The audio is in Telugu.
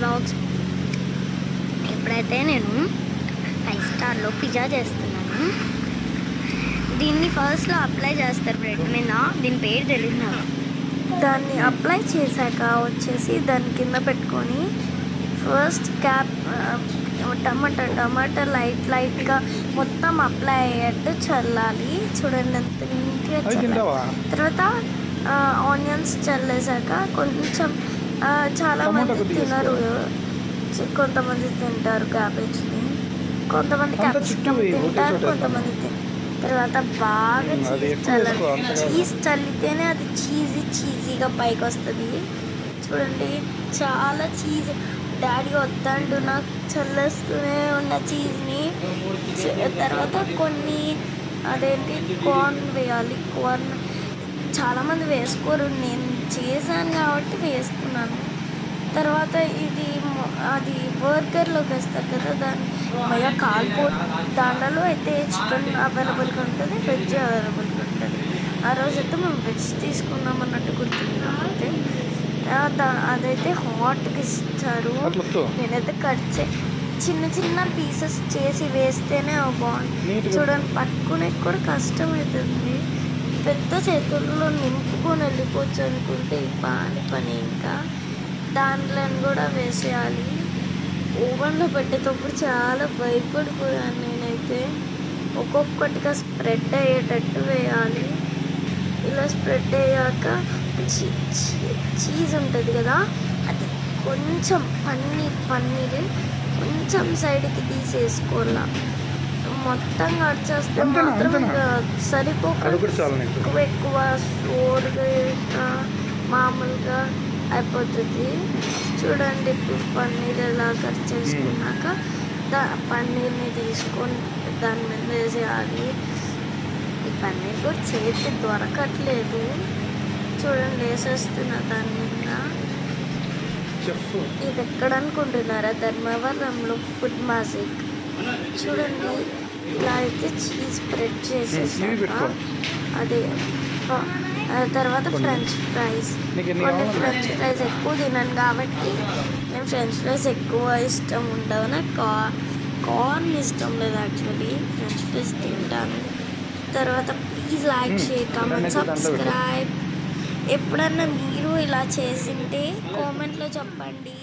బ్లాగ్స్. ఇప్పుడైతే నేను ఫైవ్ స్టార్లో పిజ్జా చేస్తున్నాను దీన్ని ఫస్ట్లో అప్లై చేస్తారు బ్రెడ్ మీద. దీని పేరు తెలియదు నాకు. దాన్ని అప్లై చేశాక వచ్చేసి దాని కింద పెట్టుకొని first cap tomato tomato light లైట్గా మొత్తం అప్లై అయ్యేట్టు చల్లాలి. చూడండి ఎంత నీట్గా తర్వాత ఆనియన్స్ చల్లేసాక కొంచెం చాలా మంది తినరు. కొంతమంది తింటారు క్యాబేజ్ని కొంతమంది క్యాబేజ్ తింటారు కొంతమంది తిన్ తర్వాత బాగా చీజ్ చీజ్ చల్లితేనే అది చీజీ చీజీగా పైకి వస్తుంది చూడండి చాలా చీజ్. డాడీ వద్దండు నాకు చల్లేస్తూనే ఉన్న చీజ్ని. తర్వాత కొన్ని అదేంటి కార్న్ వేయాలి. కార్న్ చాలామంది వేసుకోరు నేను చేశాను కాబట్టి వేసుకున్నాను. తర్వాత ఇది అది బర్గర్లోకి వేస్తారు కదా దాని మయ కాల్పో దాంట్లో అయితే చికెన్ అవైలబుల్గా ఉంటుంది వెజ్ అవైలబుల్గా ఉంటుంది. ఆ రోజు అయితే మేము వెజ్ తీసుకున్నాం అన్నట్టు అయితే అదైతే హాట్గా ఇస్తారు. నేనైతే కట్ చే చిన్న చిన్న పీసెస్ చేసి వేస్తేనే నీట్గా. చూడండి పట్టుకునే కూడా కష్టం అవుతుంది పెద్ద చేతుల్లో నింపుకొని వెళ్ళిపోవచ్చు అనుకుంటే ఈ పాని పని ఇంకా. దాంట్లో కూడా వేసేయాలి. ఓవెన్లో పెట్టేటప్పుడు చాలా భయపడిపోయాను నేనైతే. ఒక్కొక్కటిగా స్ప్రెడ్ అయ్యేటట్టు వేయాలి. ఇలా స్ప్రెడ్ అయ్యాక చీజ్ ఉంటుంది కదా అది కొంచెం పన్నీర్ పన్నీర్ కొంచెం సైడ్కి తీసేసుకోవాలా. మొత్తం కట్ చేస్తే అంతేనా? మాత్రం? ఇంకా సరిపోక ఎక్కువ ఎక్కువ స్టోర్గా ఇంకా మామూలుగా అయిపోతుంది. చూడండి ఇప్పుడు పన్నీర్ ఎలా కట్ చేసుకున్నాక దా పన్నీర్ని తీసుకొని దాని మీద వేసేయాలి. ఈ పన్నీర్ కూడా చేతి దొరకట్లేదు. చూడండి వేసేస్తున్నా దాని మీద. ఇది ఎక్కడ అనుకుంటున్నారా? ధర్మవరంలో ఫుడ్ మ్యాజిక్ చూడండి. అయితే చీజ్ స్ప్రెడ్. చేసేసాక అదే తర్వాత ఫ్రెంచ్ ఫ్రైస్ కొన్ని? ఫ్రెంచ్ ఫ్రైస్ ఎక్కువ తినను కాబట్టి నేను ఫ్రెంచ్ ఫ్రైస్ ఎక్కువ ఇష్టం ఉండవు నాకు కా కార్న్ ఇష్టం లేదు యాక్చువల్లీ ఫ్రెంచ్ ఫ్రైస్ తింటాను తర్వాత please like. Share comment. Subscribe ఎప్పుడన్నా మీరు ఇలా చేసింటే కామెంట్లో చెప్పండి